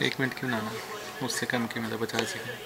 एक मिनट क्यों नाना उससे कम क्यों मतलब पचास सेकंड